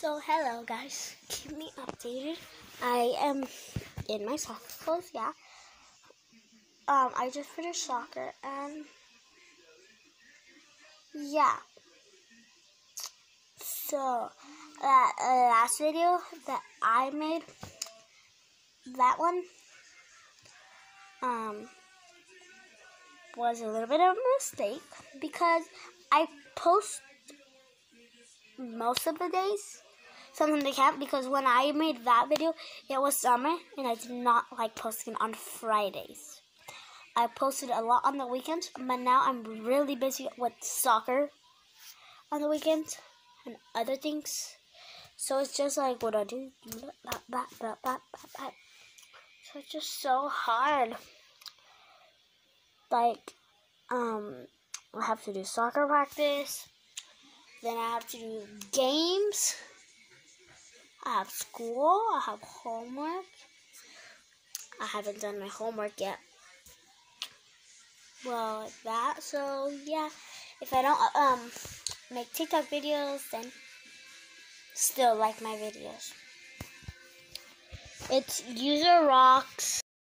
So hello guys, keep me updated. I am in my soccer clothes, yeah. Um, I just finished soccer and yeah. So that uh, last video that I made, that one, um, was a little bit of a mistake because I post most of the days something to camp because when I made that video, it was summer and I did not like posting on Fridays. I posted a lot on the weekends, but now I'm really busy with soccer on the weekends and other things. So it's just like what I do. So it's just so hard. Like, um, I have to do soccer practice. Then I have to do games. I have school. I have homework. I haven't done my homework yet. Well, like that. So yeah, if I don't um make TikTok videos, then still like my videos. It's user rocks.